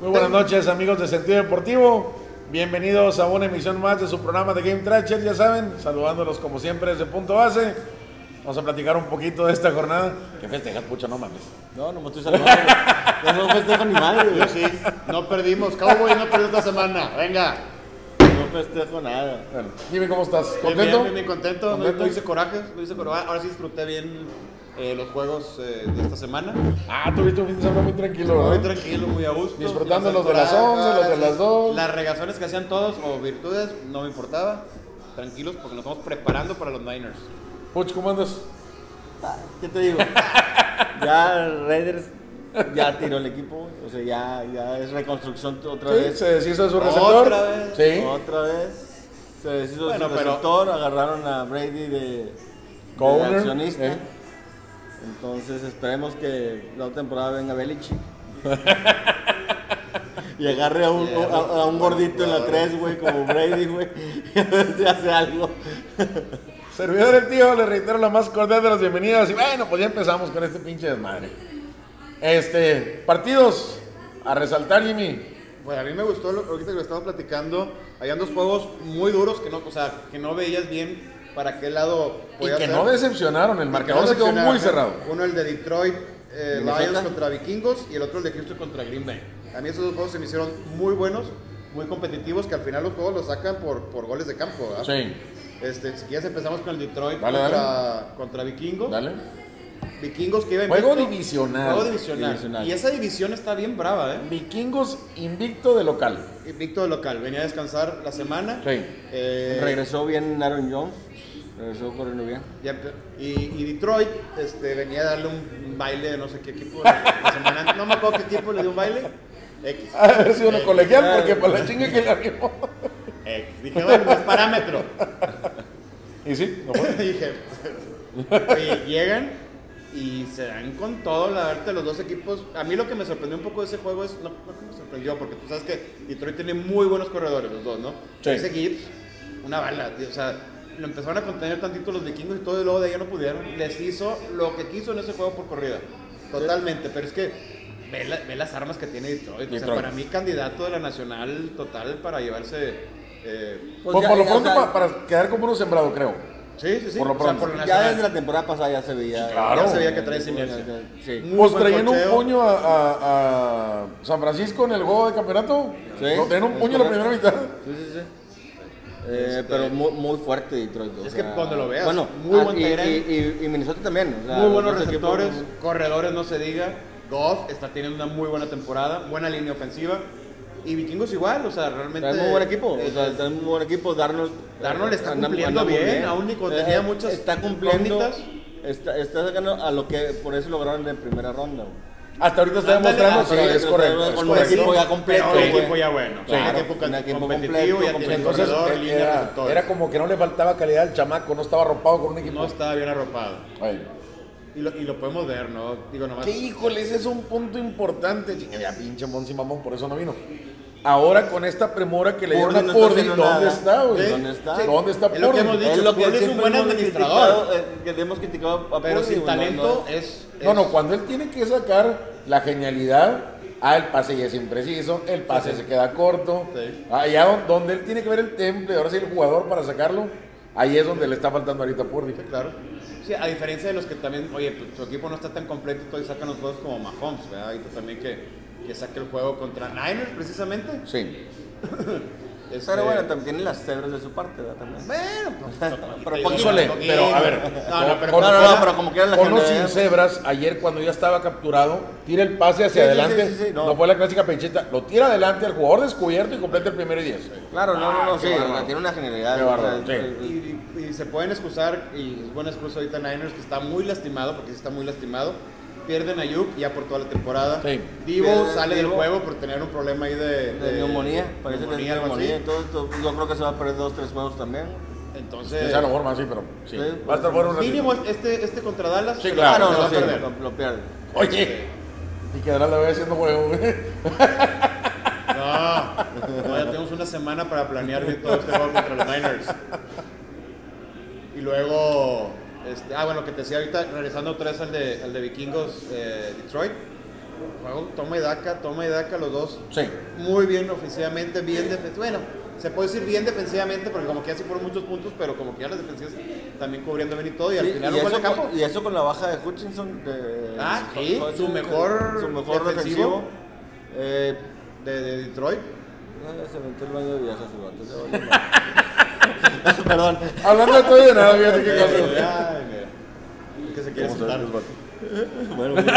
Muy buenas noches amigos de Sentido Deportivo. Bienvenidos a una emisión más de su programa de Game Trasher, ya saben, saludándolos como siempre desde punto base. Vamos a platicar un poquito de esta jornada. ¿Qué festejas, pucha? No mames. No, no me estoy saludando. Yo no festejo ni madre, güey. Sí, no perdimos. Cowboy no perdió esta semana. Venga. No festejo nada. Bueno, dime cómo estás. ¿Contento? Bien, bien, bien contento. No, ¿Contento? no hice coraje. No hice coraje. Ahora sí disfruté bien eh, los juegos eh, de esta semana. Ah, tuviste un fin de semana muy tranquilo, Muy tranquilo, muy a gusto. Disfrutando los de las hacer 11, los de las 2. Las regazones que hacían todos o virtudes, no me importaba. Tranquilos porque nos estamos preparando para los Niners. Puch, ¿cómo andas? ¿Qué te digo? Ya Raiders ya tiró el equipo. O sea, ya, ya es reconstrucción otra Sí, vez. se deshizo de su receptor. Otra vez. Sí. Otra vez. Se deshizo de su pero- receptor, agarraron a Brady de, accionista. eh. Entonces esperemos que la otra temporada venga Belichick. y agarre a un, a, a un gordito en la 3, güey, como Brady, güey. Y a ver si hace algo. Servidor del tío, le reitero la más cordial de las bienvenidas. Y bueno, pues ya empezamos con este pinche desmadre. Este, partidos a resaltar, Jimmy. Bueno, a mí me gustó lo, ahorita que lo estamos platicando. Habían dos juegos muy duros que no, o sea, que no veías bien para qué lado Y podía que ser. no decepcionaron, el Y que marcador no se quedó muy cerrado. Uno el de Detroit eh. Lions contra Vikingos y el otro el de Houston contra Green Bay. A mí esos dos juegos se me hicieron muy buenos, muy competitivos, que al final los juegos los sacan por, por goles de campo. ¿verdad? Sí, Este, si quieres empezamos con el Detroit Dale, contra, contra Vikingos. dale. Vikingos que iba Juego invicto. divisional. Juego divisional. Divisional. Y esa división está bien brava, ¿eh? Vikingos invicto de local. Invicto de local. Venía a descansar la semana. Sí. Eh, Regresó bien Aaron Jones. Regresó corriendo bien. Y, y Detroit este, venía a darle un, un baile de no sé qué equipo. la semana no me acuerdo qué equipo le dio un baile. X. Ha de haber sido una X. colegial porque para la chinga que le arribó. X. Dije, bueno, no es parámetro. Y sí, no fue. Dije, oye, llegan y se dan con todo, la verdad, los dos equipos. A mí lo que me sorprendió un poco de ese juego es, no, no que me sorprendió, porque tú sabes que Detroit tiene muy buenos corredores, los dos, ¿no? Sí. Ese Gibbs, una bala, tío, o sea, lo empezaron a contener tantito los vikingos y todo, y luego de ahí no pudieron. Les hizo lo que quiso en ese juego por corrida, totalmente, pero es que ve, la- ve las armas que tiene Detroit. O sea, Detroit. para mí, candidato de la nacional total para llevarse. eh, Pues por, ya- por lo pronto, o sea, pa- para quedar como uno sembrado, creo. sí, sí, sí. Por lo o sea, pronto. la Ya desde la temporada pasada ya se veía. Claro. Ya se veía que trae. Sí. Muy Pues traían un puño a, a- a San Francisco en el juego de campeonato. Sí, traían un puño la correcto. primera mitad. Sí, sí, sí. Eh, Este- Pero muy, muy fuerte Detroit. o Es que sea, cuando lo veas, Bueno, muy ah, buen y, y, y- y Minnesota también. o sea, Muy buenos equipos- receptores, corredores no se diga. Goff está teniendo una muy buena temporada, buena línea ofensiva. Y Vikingos igual, o sea, realmente. Traen muy buen equipo. O eh, sea, traen muy buen equipo. Darnold. Darnold está anda- cumpliendo muy bien, aún y cuando Eh, tenía muchas Está cumpliendo. Está, está sacando a lo que por eso lograron en primera ronda. güey. Hasta ahorita está demostrando ah, que sí, es correcto. con un equipo ya completo, un equipo ya bueno. Claro, un equipo competitivo, ya tiene corredor, línea de era, como que no le faltaba calidad al chamaco, no estaba arropado con un equipo. No estaba bien arropado. Y lo, y lo podemos ver, ¿no? Digo, nomás. Que híjole, ese es un punto importante. Chinga, ya pinche Monsi Mamón, por eso no vino. Ahora con esta premura que le dieron Purdy a no está Purdy, haciendo ¿dónde está, güey? ¿Dónde está? sí. ¿Dónde está Es lo que Purdy? hemos dicho. Es lo que Purdy es un buen administrador. eh, que le hemos criticado a Pero Purdy, sin talento es, No, no, es- cuando él tiene que sacar la genialidad, ah, el pase ya es impreciso, el pase se queda corto, Sí. allá don- donde él tiene que ver el temple, ahora sí el jugador para sacarlo, ahí es donde le está faltando ahorita a Purdy. Claro. Sí, a diferencia de los que también, oye, pues, su equipo no está tan completo y todavía sacan los juegos como Mahomes, ¿verdad? Y tú también que, que saque el juego contra Niners, precisamente. Sí. Este, Pero bueno, también tiene las cebras de su parte, ¿verdad? También. Bueno, pues, Pero poquito, pero a ver, No, no, pero con- No, no, con- no, pero como quiera la Con los generalidad- sin cebras, ayer cuando ya estaba capturado, tira el pase hacia Sí, adelante, sí, sí, sí, no. no. fue la clásica pecheta, lo tira adelante al jugador descubierto y completa el primero y diez. Claro, no, no, no, Ah, sí, o tiene una generalidad. O eh, Y, y- y se pueden excusar, y es buena excusa ahorita Niners, que está muy lastimado, porque sí está muy lastimado. Pierden a Yuk ya por toda la temporada. Sí. Divo Pierden sale del juego por tener un problema ahí de, De neumonía, parece que es. Entonces, to- yo creo que se va a perder dos, tres juegos también. Entonces, De esa forma, sí, pero sí. Sí, Va a estar fuera un ratito. mínimo este, este contra Dallas. Sí, claro, se no, lo no, va a sí, perder. lo, lo pierde. Oye, y quedará la vez haciendo juego, güey. No, no, ya tenemos una semana para planear bien todo este juego contra los Niners. Y luego, este, ah, bueno, que te decía ahorita, regresando otra vez al de, al de Vikingos eh, Detroit. juego toma y daca, toma y daca los dos. Sí. Muy bien ofensivamente, bien defensivamente. Bueno, se puede decir bien defensivamente porque como que ya sí fueron muchos puntos, pero como que ya las defensivas también cubriendo bien y todo. Y al final y, gol eso campo. con, y eso con la baja de Hutchinson. De, Ah, sí, Hutchinson, su mejor su mejor defensivo. defensivo. Eh, De, de Detroit. no, se metió el baño de viejas, Perdón. Hablando de todo y de nada, fíjate qué cosa. Ay, mira. Que se quiere ¿Cómo se sentar. ven los vatos? Bueno, bueno,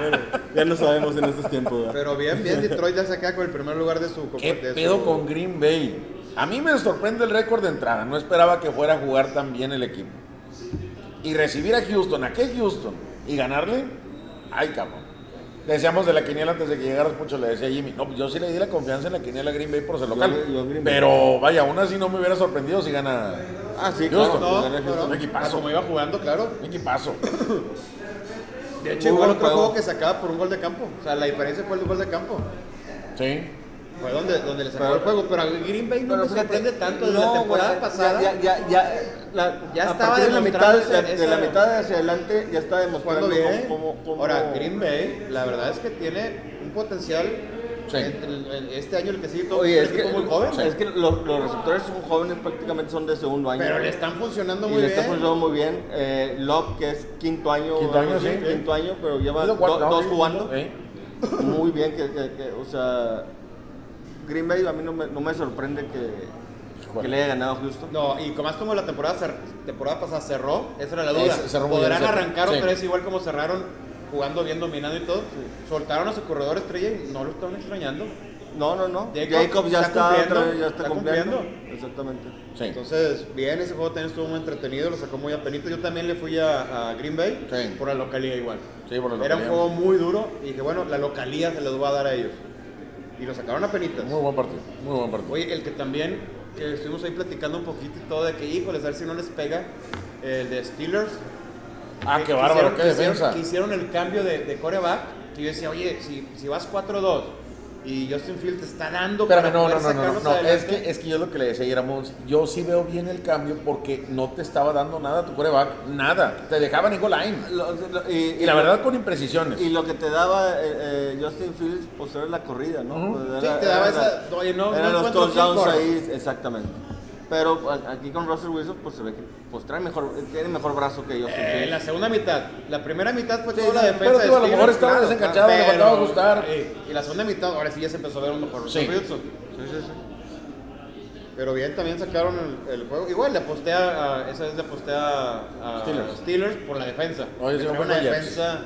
bueno, ya no sabemos en estos tiempos. ¿verdad? Pero bien, bien, Detroit ya se queda con el primer lugar de su. ¿Qué de su- pedo con Green Bay? A mí me sorprende el récord de entrada. No esperaba que fuera a jugar tan bien el equipo. Y recibir a Houston, ¿a qué Houston? Y ganarle, ay cabrón. Decíamos de la quiniela antes de que llegaras, Pucho, le decía a Jimmy, no, pues yo sí le di la confianza en la quiniela a Green Bay por ser local. yo. Pero vaya, aún así no me hubiera sorprendido si gana Ah, sí, Houston. claro. No, ganar no, Houston. no. Un equipazo. Como iba jugando, claro. un equipazo. De hecho, Muy igual otro juego. juego que se acaba por un gol de campo. O sea, la diferencia fue el gol de campo. Sí. Fue donde, donde le sacó Pero- el juego. Pero a Green Bay no me sorprende tanto. No, la temporada pasada. Ya, ya, ya, la- Ya estaba de la mitad, demostrando de, de la mitad hacia adelante ya está demostrando cómo, cómo- cómo- Ahora, Green Bay, la verdad es que tiene un potencial. Sí. este año el que sigue todo Oye, es que, muy joven. es que los, los receptores son jóvenes, prácticamente son de segundo año. Pero le están funcionando y muy le bien. está funcionando muy bien. Eh, Love, que es quinto año, Quinto año, sí. quinto año, pero lleva do- dos jugando. sí. Muy bien, que, que- que, o sea, Green Bay a mí no me, no me sorprende que, que le haya ganado a Houston. No, y como más como la temporada, cer- temporada pasada cerró, esa era la duda. Es- cerró muy ¿Podrán bien, arrancar sí. otra vez igual como cerraron, jugando bien, dominando y todo? Soltaron a su corredor estrella y no lo estaban extrañando. No, no, no. Jacob Jacob, ya está está, cumpliendo, ya está, está cumpliendo. cumpliendo. Exactamente. Sí. Entonces, bien, ese juego también estuvo muy entretenido, lo sacó muy a penita. Yo también le fui a, a Green Bay Sí. por la localía igual. Sí, por la Era un localía. juego muy duro y dije, bueno, la localía se les va a dar a ellos. Y lo sacaron a penitas. Muy buen partido. Muy buen partido. Oye, el que también, que estuvimos ahí platicando un poquito y todo, de que, híjoles, a ver si no les pega, el de Steelers. ah, que qué bárbaro, qué que hicieron- defensa. Que hicieron el cambio de, de coreback, que yo decía, oye, si, si vas 4-2 y Justin Field te está dando Espérame, para no, poder no, no, no, no, es que, es que yo lo que le decía ayer a Mons, yo sí veo bien el cambio porque no te estaba dando nada a tu coreback, nada, te dejaban en goal line. Lo- lo- y, Y la lo- verdad con imprecisiones. Y lo que te daba eh, eh, Justin Fields, pues era la corrida, ¿no? Ujú. Pues Sí, era- te daba era esa- oye, no- eran no los touchdowns ahí, exactamente. Pero aquí con Russell Wilson, pues se ve que pues, trae mejor, tiene mejor brazo que Justin Eh, la segunda mitad. La primera mitad fue Sí, toda la sí, defensa. pero de tú a lo mejor estaba claro, desencanchado, le faltaba ajustar. eh, y la segunda mitad, ahora sí ya se empezó a ver un mejor Sí. Russell Wilson. Sí, sí, sí. Pero bien, también sacaron el, el juego. Igual le aposté a, a- esa vez le aposté a, a Steelers. Steelers. por la defensa. Oye, sí, fue una defensa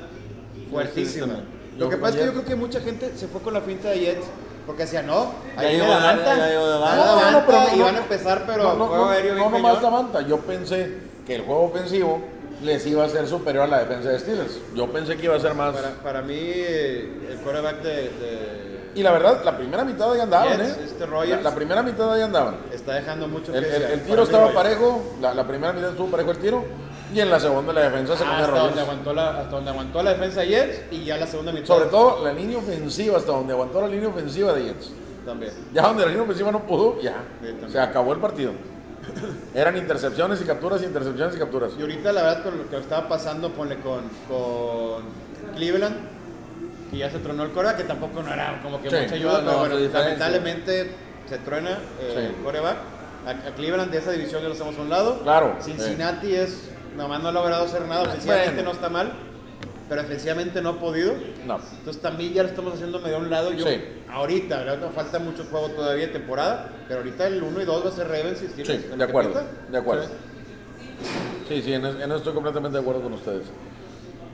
fuertísima. Sí, sí, Lo Yo que pasa es que yo creo que mucha gente se fue con la finta de Jets porque decía, no, Ya ahí llegó me de- levanta, ya llegó pero no, y van a empezar, pero no, no, juego no, aéreo no nomás cañón. Samantha, yo pensé que el juego ofensivo les iba a ser superior a la defensa de Steelers. Yo pensé que iba a ser más... Para, para mí, eh, el quarterback de, de- Y la verdad, la primera mitad ahí andaban, Jets, ¿eh? este Rogers. La, la primera mitad ahí andaban. está dejando mucho El, que el- el tiro estaba parejo, la, la primera mitad estuvo parejo el tiro, y en la segunda la defensa se a hasta, donde aguantó la, hasta donde aguantó la defensa de Jets y ya la segunda mitad. Sobre todo la línea ofensiva, hasta donde aguantó la línea ofensiva de Jets. También. Ya donde la línea ofensiva no pudo, ya. Sí. Se acabó el partido. Eran intercepciones y capturas, intercepciones y capturas. Y ahorita la verdad con lo que estaba pasando, ponle con, con Cleveland, que ya se tronó el coreback, que tampoco no era como que Sí. mucha ayuda, No, pero no, bueno, lamentablemente se truena eh, Sí. el coreback. A, a Cleveland de esa división ya lo hacemos a un lado. Claro, Cincinnati es, nomás no ha logrado hacer nada, ofensivamente Bueno. no está mal, pero defensivamente no ha podido. No. Entonces también ya lo estamos haciendo medio a un lado. Yo, Sí. ahorita, ¿verdad? nos falta mucho juego todavía de temporada, pero ahorita el 1 y 2 va a ser Ravens y Steelers. Sí, ¿En de acuerdo, pinta? de acuerdo. Sí. Sí, sí, en, es- en eso estoy completamente de acuerdo con ustedes.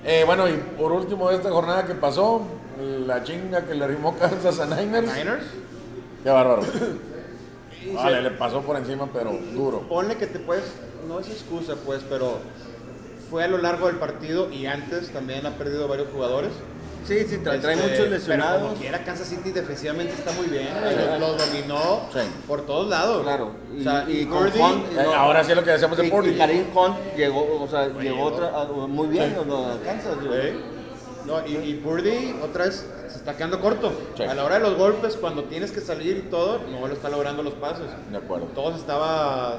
Eh, bueno, y por último de esta jornada que pasó, la chinga que le rimó Kansas a Niners. Niners. Qué bárbaro. Vale, le pasó por encima, pero duro. Ponle que te puedes, no es excusa pues, pero fue a lo largo del partido y antes también ha perdido varios jugadores. Sí, sí, trae, trae Este, muchos Pero lesionados. como quiera, Kansas City defensivamente está muy bien. Los, los dominó Sí. por todos lados. Claro. Y, o sea, y con Purdy, Hunt, Eh, ahora sí es lo que decíamos de y, Purdy. y Karim Hunt llegó, o sea, llegó llegó. otra, a- muy bien, Sí. no alcanza. ¿eh? No, y, y Purdy otra vez se está quedando corto. Sí. A la hora de los golpes, cuando tienes que salir y todo, no lo está logrando los pases. De acuerdo. Todos estaba,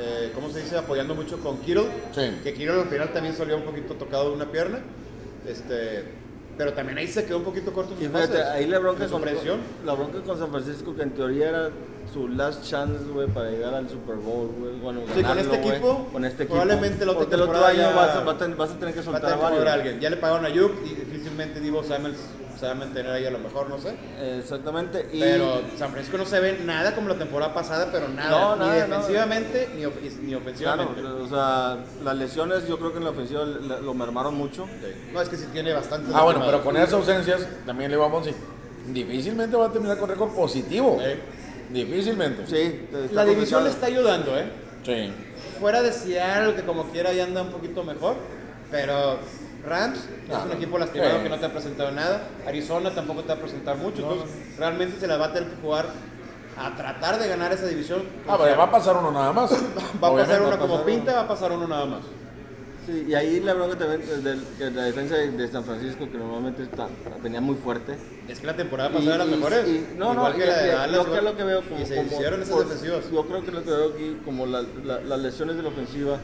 eh, ¿cómo se dice? Apoyando mucho con Kittle. Sí. Que Kittle al final también salió un poquito tocado de una pierna. Este, pero también ahí se quedó un poquito corto Y fíjate, pases. ahí la bronca, con, la bronca con San Francisco, que en teoría era su last chance, güey, para llegar al Super Bowl, güey. Bueno, Sí, con este güey, equipo, con este equipo. probablemente la otra Porque el otro año vas, a, vas a- tener que Va a soltar tener que a alguien. Ya le pagaron a Yuk y difícilmente Divo Samuels se va a mantener ahí a lo mejor, no sé. Exactamente. Y, Pero San Francisco no se ve nada como la temporada pasada, pero nada. No, ni nada, no. defensivamente ni, of- ni Claro, ofensivamente. o sea, las lesiones yo creo que en la ofensiva lo mermaron mucho. No, es que sí tiene bastante. Ah, bueno, pero con esas ausencias, también le digo a Monsi, difícilmente va a terminar con récord positivo. Sí. Difícilmente. Sí, La división le está ayudando, ¿eh? Sí. Fuera de Seattle, que como quiera ya anda un poquito mejor, pero Rams es Ah, un equipo lastimado sí. que no te ha presentado nada. Arizona tampoco te va a presentar mucho, No, entonces realmente se la va a tener que jugar a tratar de ganar esa división. Ah, pero va a pasar uno nada más. Va a pasar uno como pasar pinta, va a pasar uno nada más. Sí, y ahí la bronca también es que la defensa de, de San Francisco, que normalmente está, venía muy fuerte. Es que la temporada pasada eran las mejores. y- no, Igual no, que y- la de Dallas, yo lo que veo como, Y se como- hicieron esas por- defensivas. Yo creo que lo que veo aquí, como la- la- las lesiones de la ofensiva,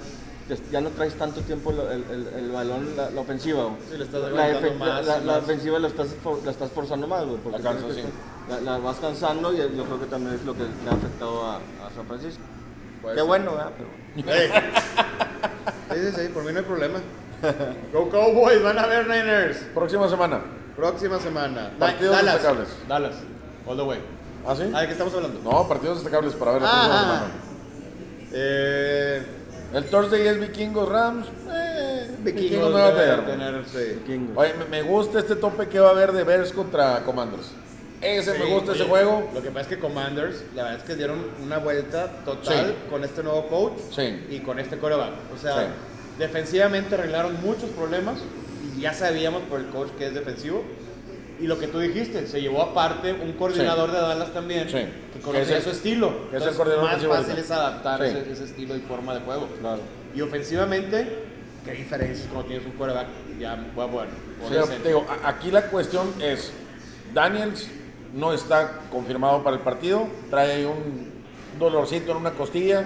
ya no traes tanto tiempo el, el- el- balón, la, la ofensiva. güey. Sí, le estás la, aguantando efe- más la- ofensiva la estás, for- la estás forzando más, güey. porque La sí. La, la vas cansando y yo creo que también es lo que le ha afectado a, a San Francisco. Puede Qué ser. bueno, ¿verdad? Pero. Sí, sí, sí, por mí no hay problema. Go Cowboys, van a ver Niners. Próxima semana. Próxima semana. Partidos Dallas. destacables. Dallas. All the way. ¿Ah, sí? Ah, ¿de qué estamos hablando? No, partidos destacables para ver la Ah, próxima ah. semana. Eh, El Thursday es Vikingos Rams. Eh, Vikingos no va a tener. tener, sí. Vikingos. Oye, me- gusta este tope que va a haber de Bears contra Commanders. Ese me gusta ese juego. Lo que pasa es que Commanders, la verdad es que dieron una vuelta total Sí. con este nuevo coach Sí. y con este coreback. O sea, Sí. defensivamente arreglaron muchos problemas y ya sabíamos por el coach que es defensivo. Y lo que tú dijiste, se llevó aparte un coordinador de Dallas también Es su estilo. que es el coordinador más fácil ahorita. es adaptar Sí. ese, ese estilo y forma de juego. claro. Y ofensivamente, qué diferencia cuando tienes un coreback ya bueno. bueno O sea, te digo, aquí la cuestión es, Daniels no está confirmado para el partido, trae un dolorcito en una costilla,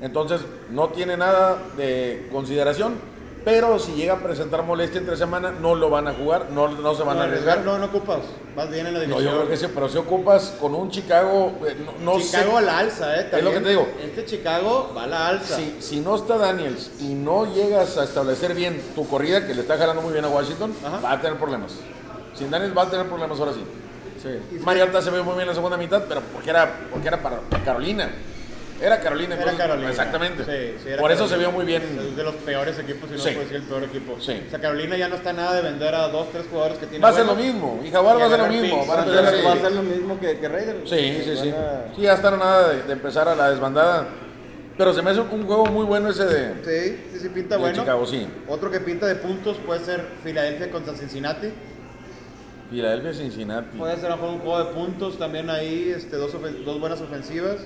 entonces no tiene nada de consideración, pero si llega a presentar molestia entre semana, no lo van a jugar, no, no se van no, a arriesgar. no, no ocupas. Vas bien en la No, yo creo que sí, pero si ocupas con un Chicago, eh, no, no Chicago sé. a la alza, ¿eh? Es lo que te digo. Este Chicago va a la alza. Si, si no está Daniels y no llegas a establecer bien tu corrida, que le está jalando muy bien a Washington, Ajá. va a tener problemas. Sin Daniels va a tener problemas ahora sí. Sí. Mariota se ve muy bien en la segunda mitad, pero porque era, porque era para Carolina. Era Carolina, Era entonces, Carolina. Exactamente. Sí, sí, era Por eso Carolina. se vio muy bien. Es de los peores equipos, si no Sí. puedo decir el peor equipo. Sí. O sea, Carolina ya no está nada de vender a dos, tres jugadores que tiene. Va a ser lo mismo. Y Jaguar va a hacer lo mismo. picks. Van a Va a empezar ser, así. va a ser lo mismo que, que Raiders. Sí, sí, sí. A- Sí, ya está nada de, de empezar a la desbandada. Pero se me hace un juego muy bueno ese de, Sí, sí, sí, pinta de bueno. Chicago, sí. Otro que pinta de puntos puede ser Filadelfia contra Cincinnati. Filadelfia, Cincinnati. Puede ser a lo mejor un juego de puntos también ahí, este, dos, dos buenas ofensivas.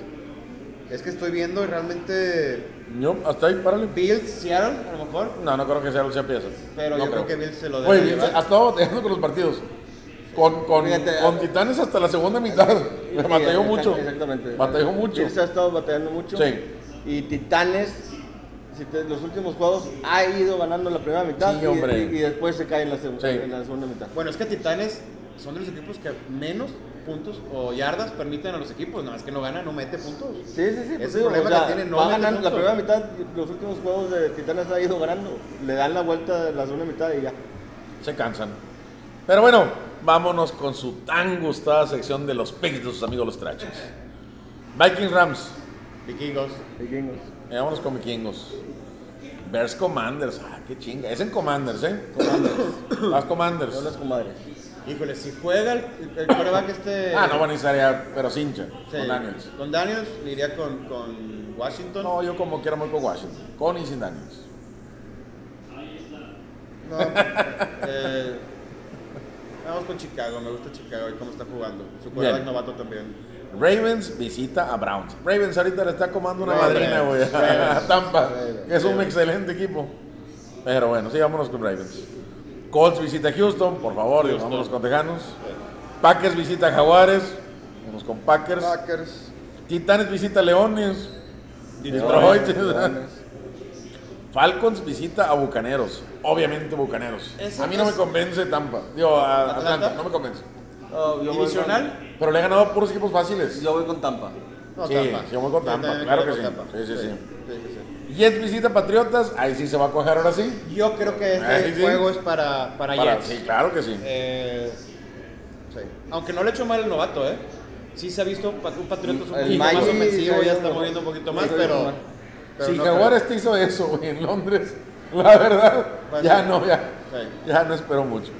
Es que estoy viendo y realmente Yo, hasta ahí, párale. Bills, Seattle, a lo mejor. No, no creo que sea Lucia Pieza. Pero No yo creo que Bills se lo debe Oye, Bills ha estado batallando con los partidos. Con, con, Fíjate, con ah, Titanes hasta la segunda mitad. Sí, Me batalló mucho. Exactamente. Batalló mucho. Bills ha estado batallando mucho. Sí. Y Titanes, si te- los últimos juegos, ha ido ganando la primera mitad. Sí, y- hombre. Y, y después se cae en la, seg- Sí. en la segunda mitad. Bueno, es que Titanes son de los equipos que menos puntos o yardas permiten a los equipos, nada más que no gana, no mete puntos. Sí, sí, sí. pues Ese problema o sea, que tiene, no ganando la primera mitad, los últimos juegos de Titanes ha ido ganando. Le dan la vuelta de la segunda mitad y ya. Se cansan. Pero bueno, vámonos con su tan gustada sección de los picks de sus amigos los trachos. Vikings Rams. Vikingos. Vikingos. Eh, vámonos con Vikingos. Bears Commanders. Ah, qué chinga. Es en Commanders, ¿eh? Las Commanders. Son las comadres. Híjole, si juega el, el coreback este. Ah, no van a estar ya, pero cincha. Sí, Con Daniels. Con Daniels, me iría con, con Washington. No, yo como quiera muy con Washington. Con y sin Daniels. No, eh, vamos con Chicago, me gusta Chicago y cómo está jugando. Su coreback novato también. Ravens visita a Browns. Ravens ahorita le está comando una Ravens, madrina, güey, a Tampa, Ravens, que es un Ravens. excelente equipo. Pero bueno, sí, vámonos con Ravens. Colts visita a Houston, por favor, Dios, Houston. vámonos con Tejanos. Packers visita a Jaguares, vamos con Packers. Packers. Titanes visita a Leones. Detroit. Detroit. Falcons visita a Bucaneros. Obviamente Bucaneros. A mí no me convence Tampa. Digo, a ¿Atlanta? No me convence. No, yo voy Divisional. Pero le he ganado a puros equipos fáciles. Yo voy con Tampa. No, Sí, Tampa. con Yo Tampa, claro que sí. Tampa. Sí, sí, sí. sí, sí. Jets visita Patriotas. Ahí sí se va a coger ahora sí. Yo creo que este juego es para, para, Para- Jets. sí, claro que sí. Eh. Aunque no le he hecho mal el novato, ¿eh? Sí se ha visto un Patriotas un poquito más ofensivo, ya está moviendo un poquito más, pero... pero si no Jaguares te hizo eso, güey, en Londres, la verdad, Pues ya no, ya, ya no espero mucho.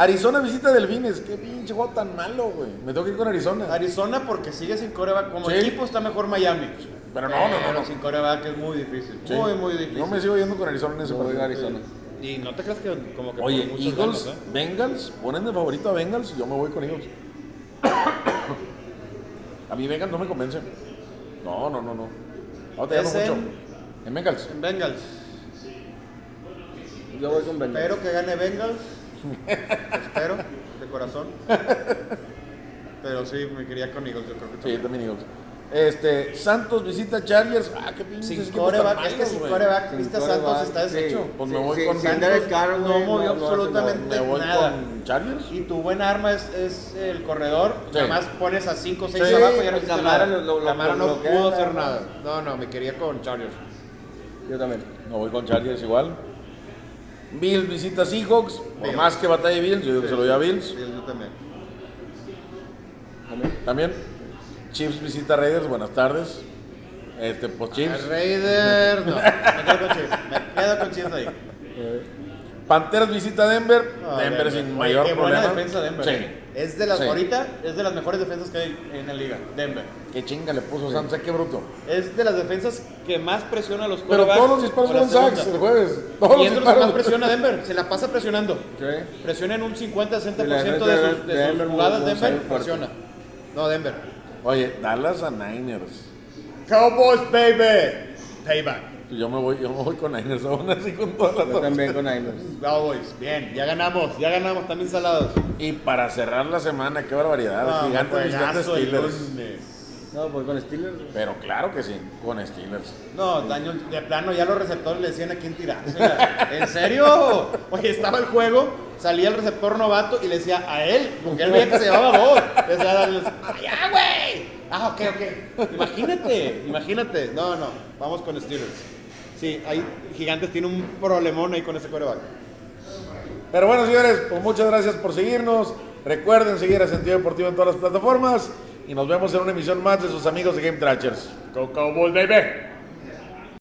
Arizona visita Delfines. Qué pinche juego tan malo, güey. Me tengo que ir con Arizona. Arizona porque sigue sin coreback. Como Sí. equipo está mejor Miami. Pero no, no, no, no. sin coreback es muy difícil. Sí. Muy, muy difícil. Yo me sigo yendo con Arizona en ese voy partido. Arizona. Y no te creas que como que Oye, Eagles, ganas, ¿eh? Bengals, ponen de favorito a Bengals y yo me voy con Eagles. a mí Bengals no me convence. No, no, no, no. No te mucho. en- En Bengals. En Bengals. Yo voy con Bengals. Espero que gane Bengals. Espero, de corazón. Pero sí, me quería con Eagles, yo creo que Sí, también. también Eagles. Este, Santos visita Chargers. Ah, qué pinches Sin coreback, es que sin coreback, viste Santos está sí. deshecho. Pues Sí, me voy sí, con Santos. Derek Carr, no güey, movió no absolutamente Me voy nada. con Chargers. Y tu buena arma es, es el corredor. Sí. Nada más pones a 5 o 6 Sí, abajo y ya no pues hiciste Camara nada. lo- lo- Camara no pudo hacer nada. No, no, me quería con Chargers. Yo también. Me voy con Chargers igual. Bills visita Seahawks. Por Bills. más que batalle Bills, yo digo que se lo doy a Bills. Sí, yo también. También. Chiefs visita Raiders. Buenas tardes. Este, pues Chiefs. Raiders, no. Me quedo con Chiefs. Me quedo con Chiefs ahí. Eh, Panteras visita Denver. No, Denver, sin mayor qué problema. buena defensa Denver. Sí. Es de las, Sí. ahorita es de las mejores defensas que hay en la liga, Denver. Qué chinga le puso Santos, qué bruto. Es de las defensas que más presiona a los Pero todos los disparos fueron sacks el jueves. Todos Y los es de los que más disparos. presiona a Denver, se la pasa presionando. sí. Presiona en un 50-60% Sí, la de, sus, de de sus Denver jugadas Denver presiona. No, Denver. Oye, Dallas a Niners. Cowboys, baby. Payback. Yo me voy, yo me voy con Niners aún así con todas las Yo también con Niners. Cowboys, bien, ya ganamos, ya ganamos, también salados. Y para cerrar la semana, qué barbaridad. Ah, Gigantes Steelers. lunes. No, voy con Steelers. Pero claro que sí, con Steelers. No, daño, de plano ya los receptores le decían a quién tirársela. ¿En serio? Oye, estaba el juego, salía el receptor novato y le decía a él, porque él veía que se llevaba dos. Le decía, darles, ¡ah, ya, güey! Ah, ok, ok. Imagínate, imagínate. No, no, vamos con Steelers. Sí, ahí Gigantes tiene un problemón ahí con ese coreback. Pero bueno, señores, pues muchas gracias por seguirnos. Recuerden seguir a Sentido Deportivo en todas las plataformas. Y nos vemos en una emisión más de sus amigos de Game Trashers. Go Cowboys, baby.